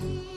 you.